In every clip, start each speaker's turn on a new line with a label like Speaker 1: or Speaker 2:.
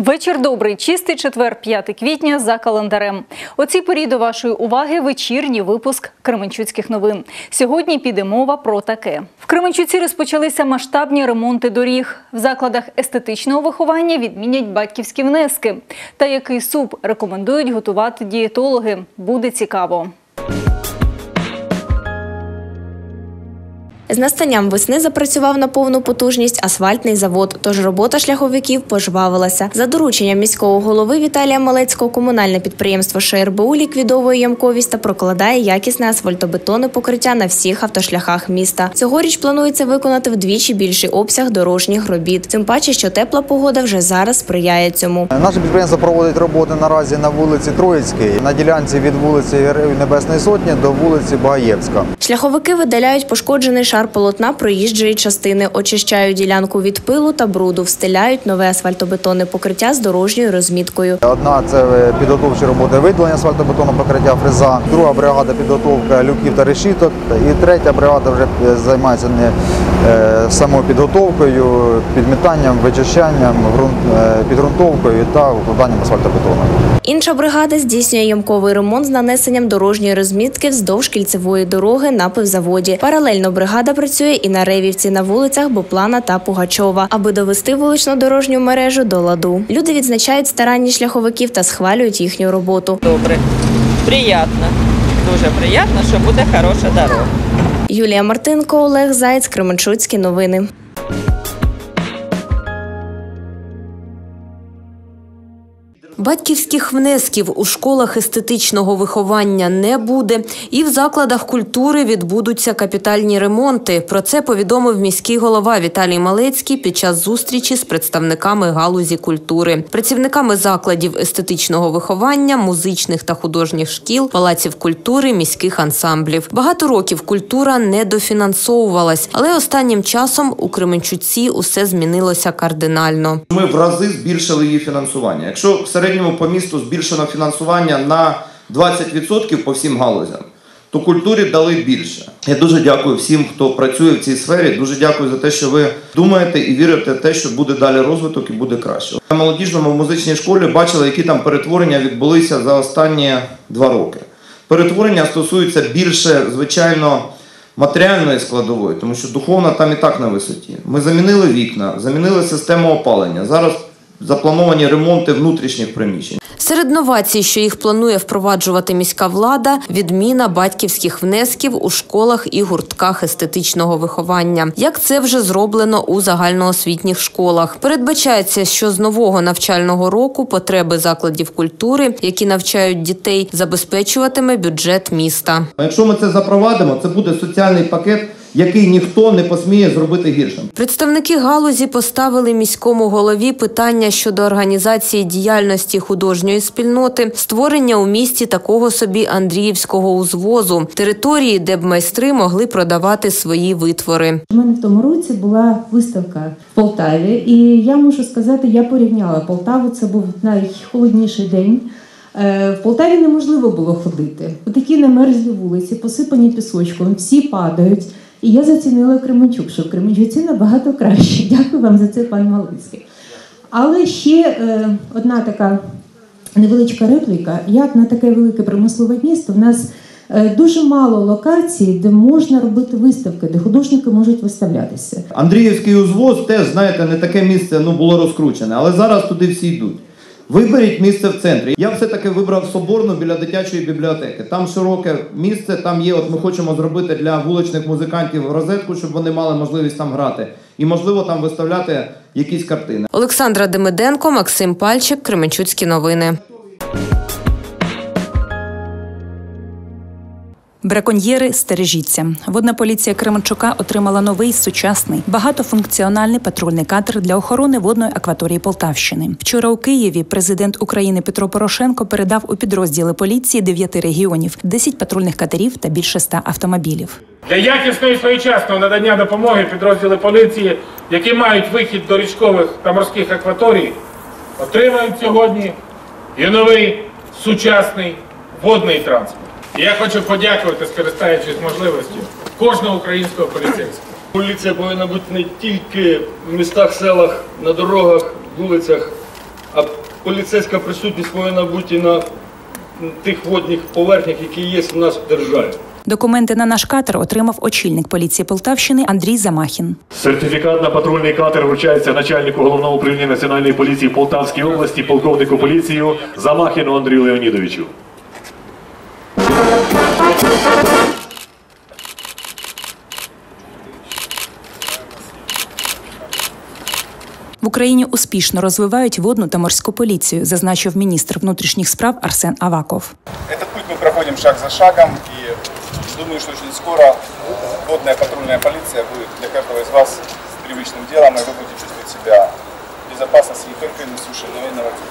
Speaker 1: Вечір добрий, чистий четвер, 5 квітня за календарем. У цій порі до вашої уваги вечірній випуск Кременчуцьких новин. Сьогодні піде мова про таке. В Кременчуці розпочалися масштабні ремонти доріг. В закладах естетичного виховання відмінять батьківські внески. Та який суп рекомендують готувати дієтологи. Буде цікаво.
Speaker 2: З настанням весни запрацював на повну потужність асфальтний завод, тож робота шляховиків пожвавилася. За дорученням міського голови Віталія Малецького комунальне підприємство ШРБУ ліквідовує ямковість та прокладає якісне асфальтобетонне покриття на всіх автошляхах міста. Цьогоріч планується виконати вдвічі більший обсяг дорожніх робіт. Тим паче, що тепла погода вже зараз сприяє цьому.
Speaker 3: Наше підприємство проводить роботи наразі на вулиці Троїцькій, на ділянці від вулиці Небесної Сотні до вулиці Багаєвська.
Speaker 2: Шляховики видаляють пошкоджений шар полотна проїжджої частини, очищають ділянку від пилу та бруду, встиляють нове асфальтобетонне покриття з дорожньою розміткою.
Speaker 3: Одна це е, підготовчі роботи видалення асфальтобетонного покриття фреза, друга бригада підготовка люків та решіток, і третя бригада вже е, займається не е, самою підготовкою, підмітанням, вичищанням, ґрунт- підґрунтовкою та укладанням асфальтобетону.
Speaker 2: Інша бригада здійснює ямковий ремонт з нанесенням дорожньої розмітки вздовж кільцевої дороги на пивзаводі. Паралельно бригада працює і на Ревівці на вулицях Боплана та Пугачова, аби довести вулично-дорожню мережу до ладу. Люди відзначають старанні шляховиків та схвалюють їхню роботу.
Speaker 4: Добре, приємно, дуже приємно, що буде хороша дорога.
Speaker 2: Юлія Мартинко, Олег Заєць, Кременчуцькі новини.
Speaker 5: Батьківських внесків у школах естетичного виховання не буде, і в закладах культури відбудуться капітальні ремонти. Про це повідомив міський голова Віталій Малецький під час зустрічі з представниками галузі культури, працівниками закладів естетичного виховання, музичних та художніх шкіл, палаців культури, міських ансамблів. Багато років культура не дофінансовувалась, але останнім часом у Кременчуці усе змінилося кардинально.
Speaker 6: Ми в рази збільшили її фінансування. Якщо в середньому по місту збільшено фінансування на 20% по всім галузям, то культурі дали більше. Я дуже дякую всім, хто працює в цій сфері. Дуже дякую за те, що ви думаєте і вірите в те, що буде далі розвиток і буде краще. На молодіжному музичній школі бачили, які там перетворення відбулися за останні два роки. Перетворення стосуються більше, звичайно, матеріальної складової, тому що духовна там і так на висоті. Ми замінили вікна, замінили систему опалення. Зараз заплановані ремонти внутрішніх приміщень.
Speaker 5: Серед новацій, що їх планує впроваджувати міська влада, відміна батьківських внесків у школах і гуртках естетичного виховання. Як це вже зроблено у загальноосвітніх школах? Передбачається, що з нового навчального року потреби закладів культури, які навчають дітей, забезпечуватиме бюджет міста.
Speaker 6: Якщо ми це запровадимо, це буде соціальний пакет, який ніхто не посміє зробити гіршим.
Speaker 5: Представники галузі поставили міському голові питання щодо організації діяльності художньої спільноти, створення у місті такого собі Андріївського узвозу, території, де б майстри могли продавати свої витвори.
Speaker 7: У мене в тому році була виставка в Полтаві, і я можу сказати, я порівняла Полтаву. Це був найхолодніший день. Е, В Полтаві неможливо було ходити. Такі намерзлі вулиці, посипані пісочком, всі падають. І я зацінила Кременчук, що в Кременчуці набагато краще. Дякую вам за це, пан Малицький. Але ще е, одна така невеличка репліка. Як на таке велике промислове місто, в нас е, дуже мало локацій, де можна робити виставки, де художники можуть виставлятися.
Speaker 6: Андріївський узвоз теж, знаєте, не таке місце ну, було розкручене, але зараз туди всі йдуть. Виберіть місце в центрі. Я все-таки вибрав Соборну біля дитячої бібліотеки. Там широке місце, там є, от ми хочемо зробити для вуличних музикантів розетку, щоб вони мали можливість там грати. І, можливо, там виставляти якісь картини.
Speaker 5: Олександра Демиденко, Максим Пальчик, Кременчуцькі новини.
Speaker 8: Браконьєри, стережіться. Водна поліція Кременчука отримала новий сучасний багатофункціональний патрульний катер для охорони водної акваторії Полтавщини. Вчора у Києві президент України Петро Порошенко передав у підрозділи поліції дев'яти регіонів 10 патрульних катерів та більше ста автомобілів.
Speaker 9: Для якісної своєчасного надання допомоги підрозділи поліції, які мають вихід до річкових та морських акваторій, отримають сьогодні і новий сучасний водний транспорт. І я хочу подякувати, скористаючись можливістю, кожного українського поліцейського.
Speaker 10: Поліція повинна бути не тільки в містах, селах, на дорогах, вулицях, а поліцейська присутність повинна бути і на тих водних поверхнях, які є в нас в державі.
Speaker 8: Документи на наш катер отримав очільник поліції Полтавщини Андрій Замахін.
Speaker 11: Сертифікат на патрульний катер вручається начальнику головного управління національної поліції в Полтавській області, полковнику поліції Замахіну Андрію Леонідовичу.
Speaker 8: Україні успішно розвивають водну та морську поліцію, зазначив міністр внутрішніх справ Арсен Аваков.
Speaker 12: Этот путь мы проходим шаг за шагом, и думаю, что очень скоро водная патрульная полиция будет для каждого из вас привычным делом, и вы будете чувствовать себя в безопасности не только на суше, но и на воде.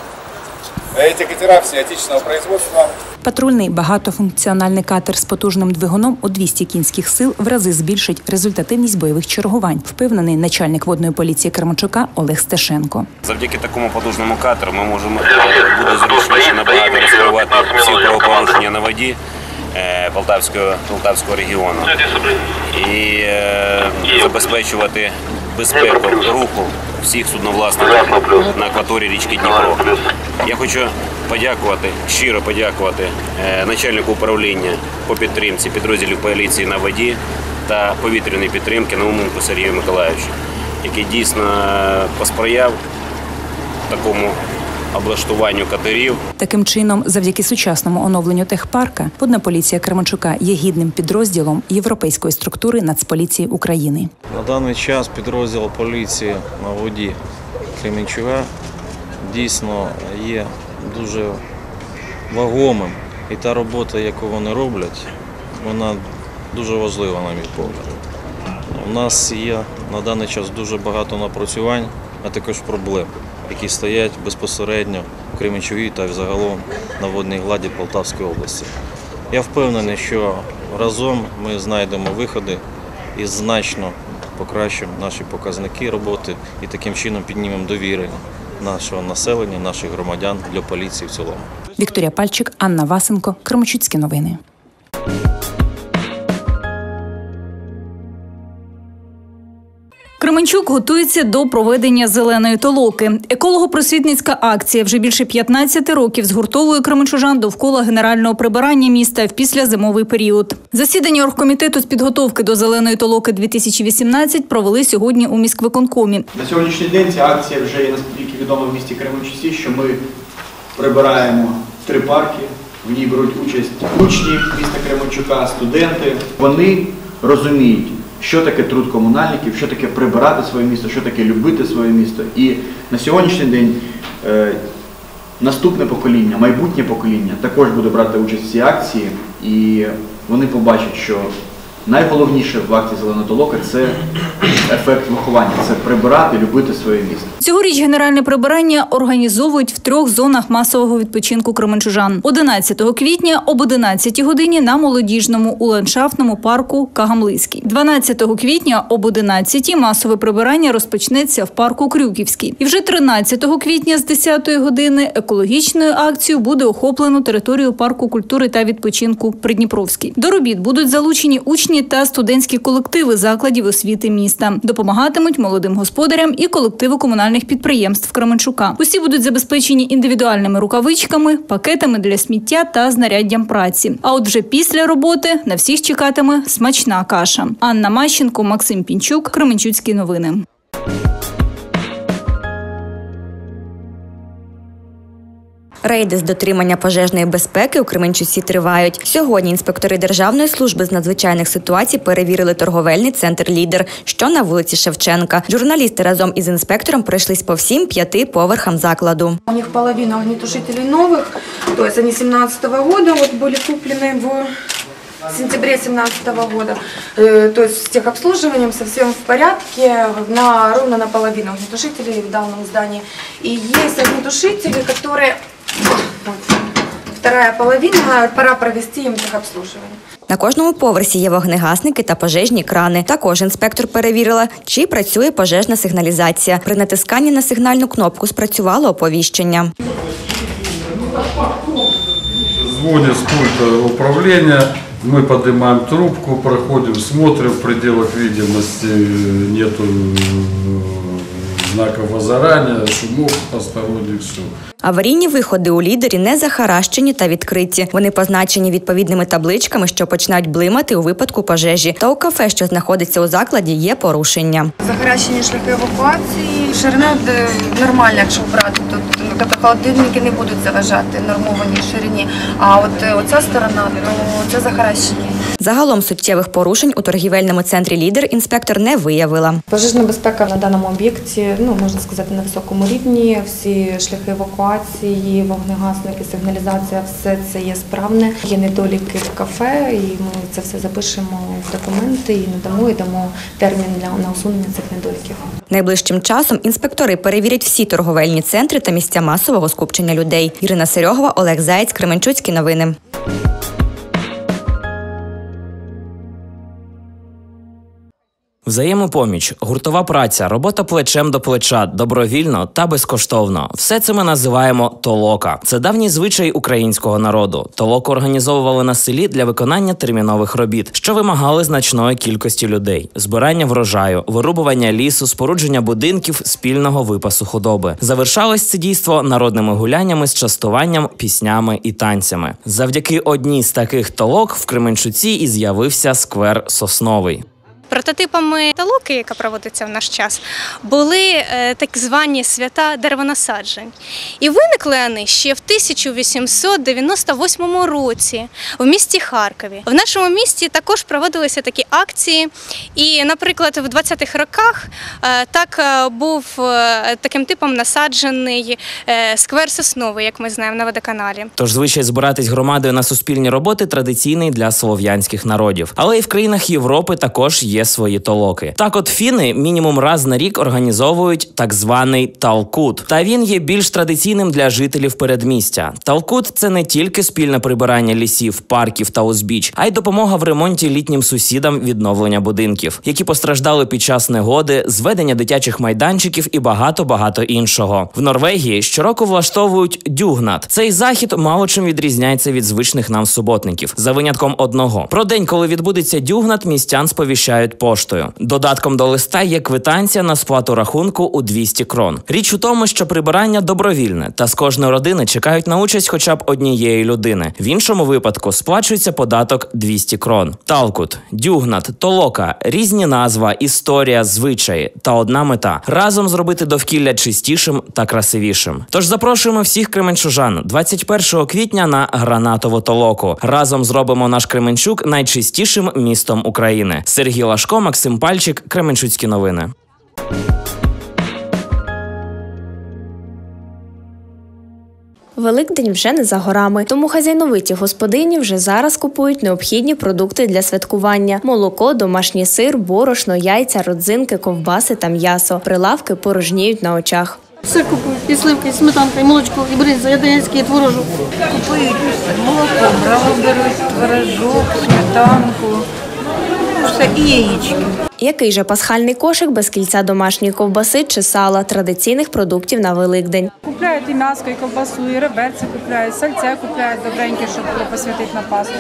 Speaker 12: Эти катера все отечественного производства,
Speaker 8: Патрульний багатофункціональний катер з потужним двигуном у 200 кінських сил в рази збільшить результативність бойових чергувань, впевнений начальник водної поліції Кременчука Олег Стешенко.
Speaker 13: Завдяки такому потужному катеру ми можемо буде зручніше набагато розкривати всі правопорушення на воді е, Полтавського, Полтавського регіону. І е, забезпечувати безпеку руху всіх судновласників на акваторії річки Дніпро. Я хочу подякувати, щиро подякувати е, начальнику управління по підтримці підрозділів поліції на воді та повітряної підтримки Науменку Сергію Миколаївичу, який дійсно е, посприяв такому облаштуванню катерів.
Speaker 8: Таким чином, завдяки сучасному оновленню техпарка, водна поліція Кременчука є гідним підрозділом європейської структури Нацполіції України.
Speaker 14: На даний час підрозділ поліції на воді Кременчуга дійсно є дуже вагомим. І та робота, яку вони роблять, вона дуже важлива, на мій погляд. У нас є на даний час дуже багато напрацювань, а також проблем, які стоять безпосередньо в Кременчугі та загалом на водній гладі Полтавської області. Я впевнений, що разом ми знайдемо виходи і значно покращимо наші показники роботи і таким чином піднімемо довір'я нашого населення, наших громадян для поліції в цілому.
Speaker 8: Вікторія Пальчик, Анна Васенко, Кременчуцькі новини.
Speaker 1: Кременчук готується до проведення зеленої толоки. Еколого-просвітницька акція вже більше 15 років згуртовує кременчужан довкола генерального прибирання міста в післязимовий період. Засідання оргкомітету з підготовки до зеленої толоки 2018 провели сьогодні у міськвиконкомі.
Speaker 15: На сьогоднішній день ця акція вже є наскільки відома в місті Кременчуці, що ми прибираємо три парки. В ній беруть участь учні міста Кременчука, студенти. Вони розуміють, що таке труд комунальників, що таке прибирати своє місто, що таке любити своє місто. І на сьогоднішній день е, наступне покоління, майбутнє покоління також буде брати участь в цій акції, і вони побачать, що найголовніше в акції Зелена толока це ефект виховання, це прибирати, любити своє місто.
Speaker 1: Цьогоріч генеральне прибирання організовують в трьох зонах масового відпочинку кременчужан. 11 квітня об 11 годині на молодіжному у ландшафтному парку Кагамлицький. 12 квітня об 11 масове прибирання розпочнеться в парку Крюківський. І вже 13 квітня з 10 години екологічною акцією буде охоплено територію парку культури та відпочинку Придніпровський. До робіт будуть залучені учні та студентські колективи закладів освіти міста. Допомагатимуть молодим господарям і колективи комунальних підприємств Кременчука. Усі будуть забезпечені індивідуальними рукавичками, пакетами для сміття та знаряддям праці. А от вже після роботи на всіх чекатиме смачна каша. Анна Мащенко, Максим Пінчук, Кременчуцькі новини.
Speaker 2: Рейди з дотримання пожежної безпеки у Кременчуці тривають. Сьогодні інспектори Державної служби з надзвичайних ситуацій перевірили торговельний центр Лідер, що на вулиці Шевченка. Журналісти разом із інспектором пройшлись по всім п'яти поверхам закладу.
Speaker 16: У них половина огнетушителей новых, то есть они 17 года вот были куплены в сентябре 17 года. Э, То есть с техобслуживанием совсем в порядке, на, ровно наполовину огнетушителей в данном здании. И есть огнетушители, которые... вторая половина, пора провести им техобслуживание.
Speaker 2: На кожному поверсі є вогнегасники та пожежні крани. Також інспектор перевірила, чи працює пожежна сигналізація. При натисканні на сигнальну кнопку спрацювало оповіщення.
Speaker 17: звонит с пульта управления, мы поднимаем трубку, проходим, смотрим, в пределах видимости нету э, знаков возгорания, шумов посторонних, все.
Speaker 18: Аварійні виходи у лідері не захаращені та відкриті. Вони позначені відповідними табличками, що починають блимати у випадку пожежі. Та у кафе, що знаходиться у закладі, є порушення.
Speaker 16: Захаращені шляхи евакуації. Ширина нормальна, якщо брати, то тобто холодильники не будуть заважати нормованій ширині. А от е, оця сторона, то це захаращені.
Speaker 18: Загалом суттєвих порушень у торгівельному центрі лідер інспектор не виявила.
Speaker 19: Пожежна безпека на даному об'єкті, ну можна сказати, на високому рівні. Всі шляхи евакуації, вогнегасники, сигналізація, все це є справне. Є недоліки в кафе, і ми це все запишемо в документи і надамо і дамо термін для на усунення цих недоліків.
Speaker 18: Найближчим часом інспектори перевірять всі торговельні центри та місця масового скупчення людей. Ірина Серьогова, Олег Заєць, Кременчуцькі новини.
Speaker 20: Взаємопоміч, гуртова праця, робота плечем до плеча, добровільно та безкоштовно. Все це ми називаємо толока. Це давній звичай українського народу. Толоку організовували на селі для виконання термінових робіт, що вимагали значної кількості людей: збирання врожаю, вирубування лісу, спорудження будинків, спільного випасу худоби. Завершалось це дійство народними гуляннями з частуванням, піснями і танцями. Завдяки одній з таких толок в Кременчуці і з'явився сквер Сосновий.
Speaker 21: Прототипами толоки, яка проводиться в наш час, були е, так звані свята деревонасаджень. І виникли вони ще в 1898 році в місті Харкові. В нашому місті також проводилися такі акції. І, наприклад, в 20-х роках е, так е, був таким типом насаджений сквер Сосновий, як ми знаємо на водоканалі.
Speaker 20: Тож звичай збиратись громадою на суспільні роботи традиційний для слов'янських народів. Але і в країнах Європи також є свої толоки. Так, от фіни мінімум раз на рік організовують так званий талкут. Та він є більш традиційним для жителів передмістя. Талкут це не тільки спільне прибирання лісів, парків та узбіч, а й допомога в ремонті літнім сусідам відновлення будинків, які постраждали під час негоди, зведення дитячих майданчиків і багато багато іншого. В Норвегії щороку влаштовують дюгнат. Цей захід мало чим відрізняється від звичних нам суботників, за винятком одного. Про день, коли відбудеться дюгнат, містян сповіщають поштою. Додатком до листа є квитанція на сплату рахунку у 200 крон. Річ у тому, що прибирання добровільне, та з кожної родини чекають на участь хоча б однієї людини. В іншому випадку сплачується податок 200 крон. Талкут, дюгнат, толока, різні назва, історія, звичаї та одна мета разом зробити довкілля чистішим та красивішим. Тож запрошуємо всіх кременчужан 21 квітня на гранатову толоку. Разом зробимо наш Кременчук найчистішим містом України. Сергій Лашко, Максим Пальчик, Кременчуцькі новини.
Speaker 2: Великдень вже не за горами, тому хазяйновиті господині вже зараз купують необхідні продукти для святкування: молоко, домашній сир, борошно, яйця, родзинки, ковбаси та м'ясо. Прилавки порожніють на очах.
Speaker 22: Все купують, і сливки, і сметанка, і молочко, і бринза, і даянський, і творожок.
Speaker 23: Купують молоко, брало беруть, творожок, сметанку, ну, і яєчки.
Speaker 2: Який же пасхальний кошик без кільця домашньої ковбаси чи сала традиційних продуктів на Великдень?
Speaker 24: Купляють і м'ясо, і ковбасу, і реберці купляють, сальце купляють добреньке, щоб було посвятити на Пасху.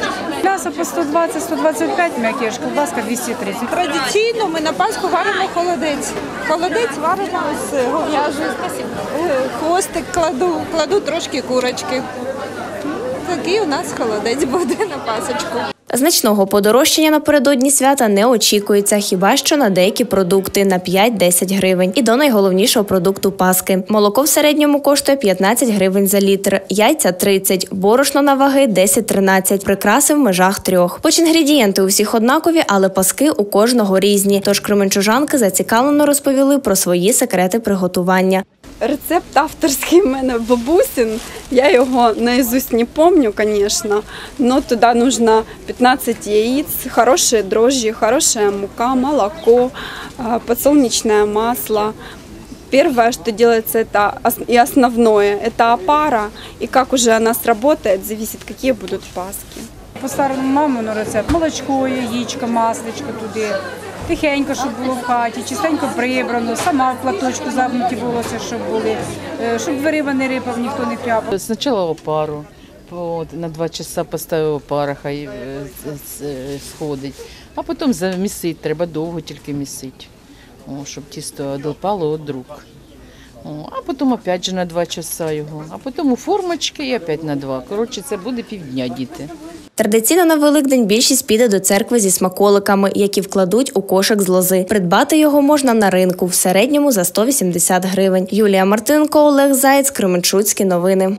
Speaker 24: М'ясо по 120-125 м'яке, ж ковбаска 230.
Speaker 25: Традиційно ми на Пасху варимо холодець. Холодець варимо з говяжий. Е, Хвостик кладу, кладу трошки курочки. Такий у нас холодець буде на пасочку.
Speaker 2: Значного подорожчання напередодні свята не очікується, хіба що на деякі продукти на 5-10 гривень. І до найголовнішого продукту Паски. Молоко в середньому коштує 15 гривень за літр, яйця 30, борошно на ваги 10-13, прикраси в межах трьох. Хоч інгредієнти у всіх однакові, але паски у кожного різні. Тож кременчужанки зацікавлено розповіли про свої секрети приготування.
Speaker 26: Рецепт авторський в мене бабусин. Я його наизусть не помню, конечно, но туда нужно 15 яиц, хорошие дрожжи, хорошая мука, молоко, подсолнечное масло. Первое, что делается, это и основное, это опара. И как уже она сработает, зависит, какие будут паски.
Speaker 24: По старому мамину рецепт молочко, яєчко, масличко туди. Тихенько, щоб було в хаті, чистенько прибрано, сама в платочку загнуті волосся, щоб були, е, щоб дверима не рипав, ніхто не хряпав.
Speaker 27: Спочатку опару. На два часа поставив опара, хай е, з- сходить. А потім замісити, треба довго тільки місити, щоб тісто долпало від рук. А потім опять же на два часа його, а потім у формочки і опять на два. Коротше, це буде півдня діти.
Speaker 2: Традиційно на Великдень більшість піде до церкви зі смаколиками, які вкладуть у кошик з лози. Придбати його можна на ринку в середньому за 180 гривень. Юлія Мартинко, Олег Заєць, Кременчуцькі новини.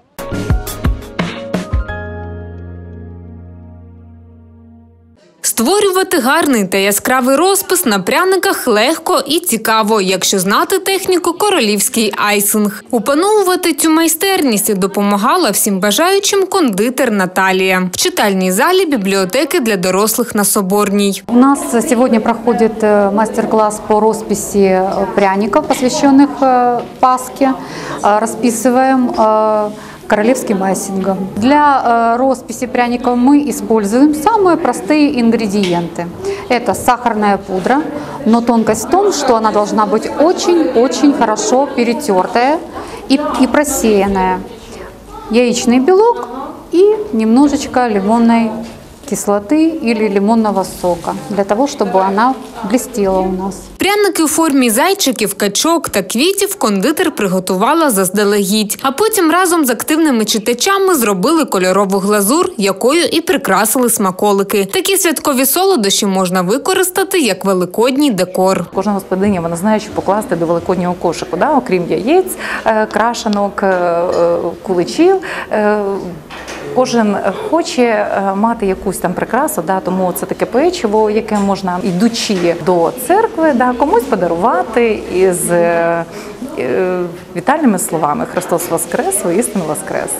Speaker 28: Створювати гарний та яскравий розпис на пряниках легко і цікаво, якщо знати техніку королівський айсинг. Опановувати цю майстерність допомагала всім бажаючим кондитер Наталія в читальній залі бібліотеки для дорослих на Соборній.
Speaker 29: У нас сегодня проходит э, мастер-класс по росписи э, пряников, посвященных э, Королевским айсингом. Для э, росписи пряников мы используем самые простые ингредиенты. Это сахарная пудра, но тонкость в том, что она должна быть очень-очень хорошо перетертая и, и просеянная. Яичный белок и немножечко лимонной кислоты или лимонного сока, для того, чтобы она блестела у нас.
Speaker 28: Пряники у формі зайчиків, качок та квітів кондитер приготувала заздалегідь, а потім разом з активними читачами зробили кольорову глазур, якою і прикрасили смаколики. Такі святкові солодощі можна використати як великодній декор.
Speaker 29: Кожна господиня вона знає, що покласти до великоднього кошику, да? окрім яєць, е, крашенок, е, е, куличів. Кожен хоче е, мати якусь там прикрасу, да, тому це таке печиво, яке можна, йдучи до церкви, да, комусь подарувати із е, е, вітальними словами Христос Воскрес, воістину Воскрес.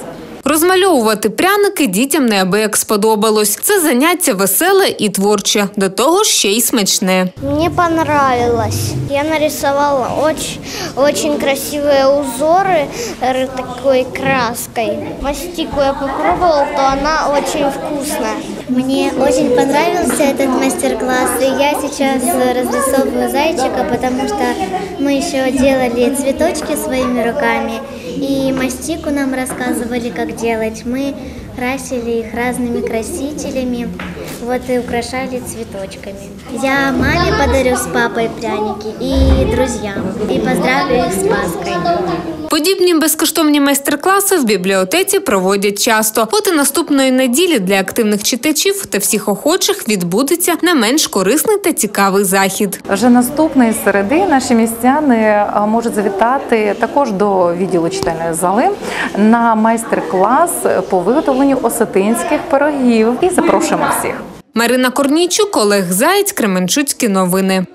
Speaker 28: Розмальовувати пряники дітям неабияк сподобалось. Це заняття веселе і творче, до того ж ще й смачне.
Speaker 30: Мне понравилось. Я нарисовала очень, очень красивые узоры р- такой краской. Мастику я попробовала, то она очень вкусная.
Speaker 31: Мне очень понравился этот мастер-класс, и я сейчас разрисовываю зайчика, потому что мы еще делали цветочки своими руками, и мастику нам рассказывали, как делать. Мы красили их разными красителями, вот и украшали цветочками. Я маме подарю с папой пряники и друзьям, и поздравлю их с Пасхой.
Speaker 28: Подібні безкоштовні майстер-класи в бібліотеці проводять часто. От і наступної неділі для активних читачів та всіх охочих відбудеться не менш корисний та цікавий захід.
Speaker 29: Вже наступної середи наші містяни можуть завітати також до відділу читальної зали на майстер-клас по виготовленню осетинських пирогів. І запрошуємо всіх.
Speaker 28: Марина Корнійчук, Олег Заєць, Кременчуцькі новини.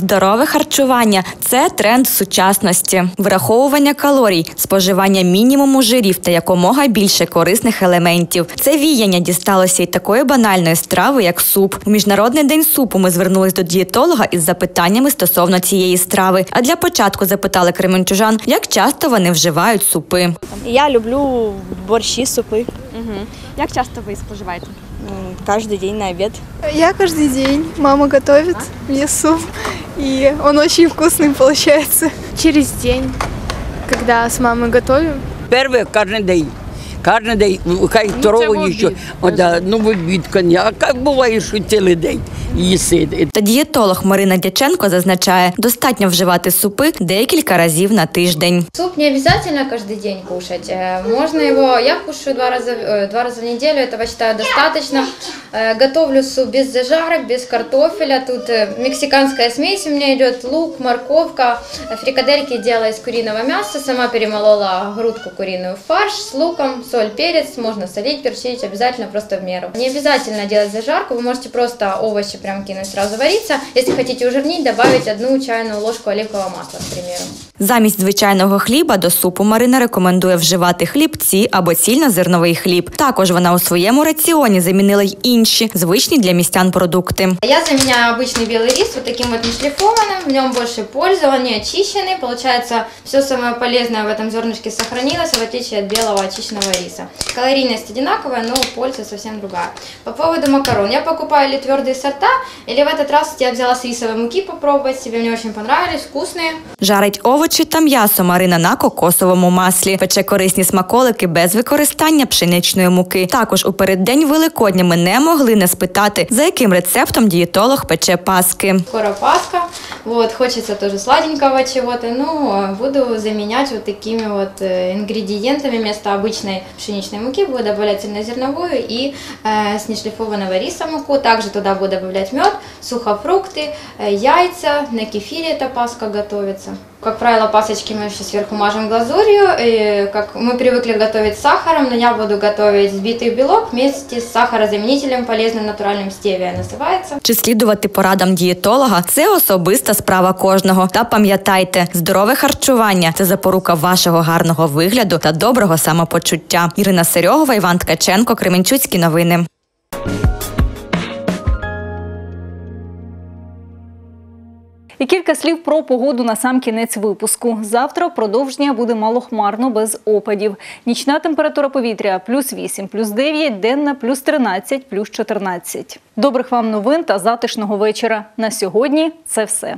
Speaker 18: Здорове харчування це тренд сучасності, враховування калорій, споживання мінімуму жирів та якомога більше корисних елементів. Це віяння дісталося й такої банальної страви, як суп. У міжнародний день супу ми звернулись до дієтолога із запитаннями стосовно цієї страви. А для початку запитали кременчужан, як часто вони вживають супи.
Speaker 32: Я люблю борщи, супи.
Speaker 33: Як часто ви споживаєте?
Speaker 32: Каждый день на обед.
Speaker 34: Я каждый день. Мама готовит мне суп, и он очень вкусный получается. Через день, когда с мамой готовим.
Speaker 35: Первый кожен день. Кожен день, ну, хай второго ще. Ну, в обід, коня. А як буває, що цілий день їси?
Speaker 18: Та дієтолог Марина Дяченко зазначає, достатньо вживати супи декілька разів на тиждень.
Speaker 36: Суп не обязательно каждый день кушать. Э, Можно его, я кушаю два раза, э, два раза в неделю, этого считаю достаточно. Э, Готовлю суп без зажарок, без картофеля. Тут э, мексиканская смесь у меня идет, лук, морковка. Э, Фрикадельки делаю из куриного мяса. Сама перемолола грудку куриную в фарш с луком, соль, перец. Можно солить, перчить, обязательно просто в меру. Не обязательно делать зажарку, вы можете просто овощи прям кинуть сразу вариться. Если хотите ужирнить, добавить одну чайную ложку оливкового масла, к примеру.
Speaker 18: Замість звичайного хліба до супу Марина рекомендує вживати хлібці або цільнозерновий хліб. Також вона у своєму раціоні замінила й інші звичні для містян продукти.
Speaker 36: Я заменяю обычный белый рис вот таким вот нешлифованным, в нем больше пользы, он не очищенный, получается все самое полезное в этом зернышке сохранилось, в отличие от белого очищенного риса. Калорийность одинаковая, но польза совсем другая. По поводу макарон, я покупаю или твердые сорта, Или в этот раз я взяла с рисовой муки попробовать себе, мне очень понравились, вкусные.
Speaker 18: Жарить овочі та м'ясо Марина на кокосовому маслі. Пече корисні смаколики без використання пшеничної муки. Також у переддень Великодня ми не могли не спитати, за яким рецептом дієтолог пече паски.
Speaker 36: Скоро Пасха, вот, хочется тоже сладенького чего-то, ну, а буду заменять вот такими вот э, ингредиентами вместо обычной пшеничной муки, буду добавлять цельнозерновую и э, с нешлифованного риса муку, также туда буду добавлять мед, сухофрукты, э, яйца, на кефире эта паска готовится. Как правило, пасочки мы еще сверху мажем глазурью, и как мы привыкли готовить с сахаром, но я буду готовить взбитый белок вместе с сахарозаменителем полезным натуральным стевия называется.
Speaker 18: Чи слідувати порадам дієтолога це особиста справа кожного. Та пам'ятайте, здорове харчування це запорука вашого гарного вигляду та доброго самопочуття. Ірина Серьогова, Іван Ткаченко, Кременчуцькі новини.
Speaker 1: І кілька слів про погоду на сам кінець випуску. Завтра продовження буде малохмарно без опадів. Нічна температура повітря плюс 8, плюс 9, денна плюс 13, плюс 14. Добрих вам новин та затишного вечора. На сьогодні це все.